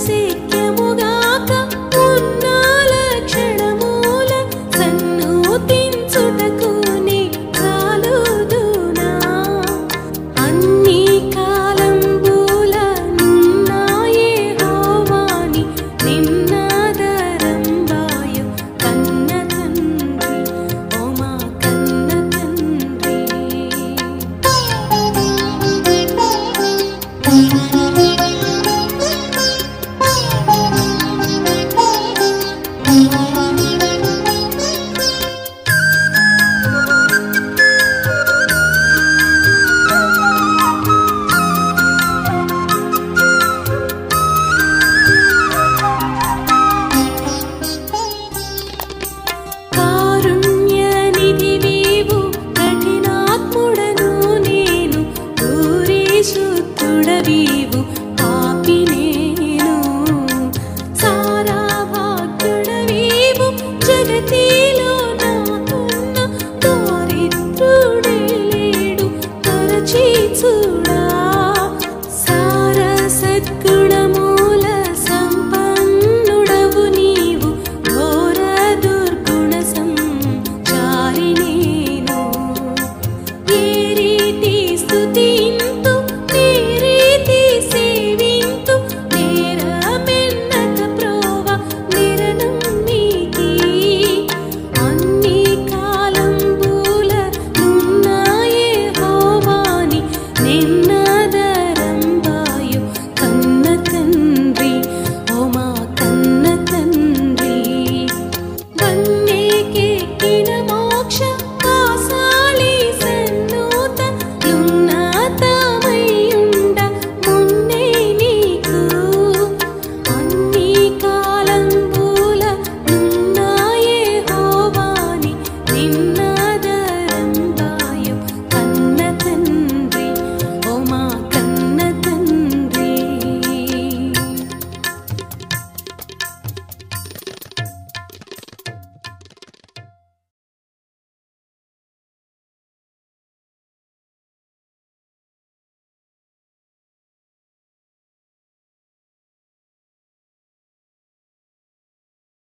see.